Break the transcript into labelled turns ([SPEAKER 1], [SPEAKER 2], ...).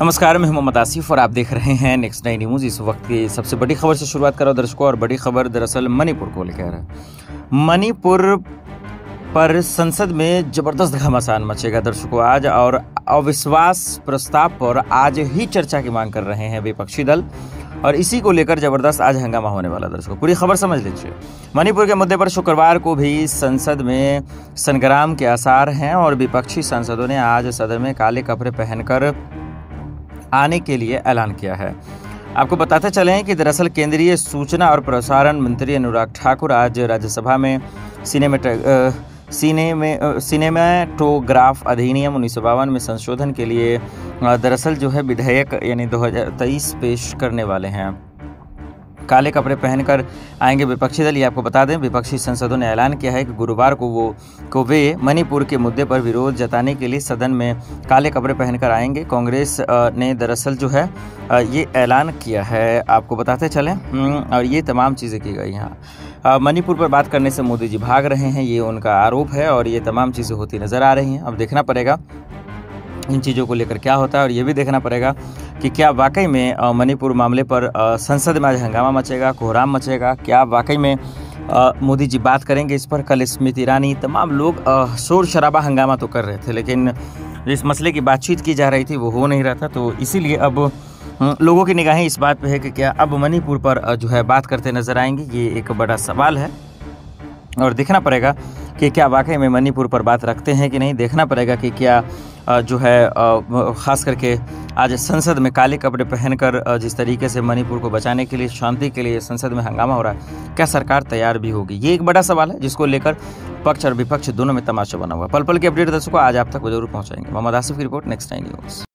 [SPEAKER 1] नमस्कार, मैं मोहम्मद आसिफ और आप देख रहे हैं नेक्स्ट नाइन न्यूज़ इस वक्त की सबसे बड़ी खबर से शुरुआत करो दर्शकों और बड़ी खबर दरअसल मणिपुर को लेकर। मणिपुर पर संसद में ज़बरदस्त घमासान मचेगा दर्शकों आज और अविश्वास प्रस्ताव पर आज ही चर्चा की मांग कर रहे हैं विपक्षी दल। और इसी को लेकर ज़बरदस्त आज हंगामा होने वाला दर्शकों, पूरी खबर समझ लीजिए। मणिपुर के मुद्दे पर शुक्रवार को भी संसद में संग्राम के आसार हैं और विपक्षी सांसदों ने आज सदन में काले कपड़े पहनकर आने के लिए ऐलान किया है। आपको बताते चले कि दरअसल केंद्रीय सूचना और प्रसारण मंत्री अनुराग ठाकुर आज राज्यसभा में सिनेमेट सिनेमे सिनेमाटोग्राफ अधिनियम उन्नीस सौ बावन में संशोधन के लिए दरअसल जो है विधेयक यानी 2023 पेश करने वाले हैं। काले कपड़े पहनकर आएँगे विपक्षी दल ये आपको बता दें विपक्षी सांसदों ने ऐलान किया है कि गुरुवार को वो को वे मणिपुर के मुद्दे पर विरोध जताने के लिए सदन में काले कपड़े पहनकर आएँगे। कांग्रेस ने दरअसल जो है ये ऐलान किया है। आपको बताते चलें हम्म, और ये तमाम चीज़ें की गई हैं। मणिपुर पर बात करने से मोदी जी भाग रहे हैं ये उनका आरोप है और ये तमाम चीज़ें होती नज़र आ रही हैं। अब देखना पड़ेगा इन चीज़ों को लेकर क्या होता है और ये भी देखना पड़ेगा कि क्या वाकई में मणिपुर मामले पर संसद में आज हंगामा मचेगा, कोहराम मचेगा, क्या वाकई में मोदी जी बात करेंगे इस पर? कल स्मृति ईरानी, तमाम लोग शोर शराबा हंगामा तो कर रहे थे, लेकिन इस मसले की बातचीत की जा रही थी वो हो नहीं रहा था तो इसीलिए अब लोगों की निगाहें इस बात पे है कि क्या अब मणिपुर पर जो है बात करते नज़र आएँगे, ये एक बड़ा सवाल है। और देखना पड़ेगा कि क्या वाकई में मणिपुर पर बात रखते हैं कि नहीं। देखना पड़ेगा कि क्या जो है खास करके आज संसद में काले कपड़े पहनकर जिस तरीके से मणिपुर को बचाने के लिए, शांति के लिए संसद में हंगामा हो रहा है, क्या सरकार तैयार भी होगी? ये एक बड़ा सवाल है, जिसको लेकर पक्ष और विपक्ष दोनों में तमाशा बना हुआ पल पल की अपडेट दर्शकों, आज आप तक ज़रूर पहुँचाएँगे। मोहम्मद आसिफ की रिपोर्ट, नेक्स्ट टाइम न्यूज़।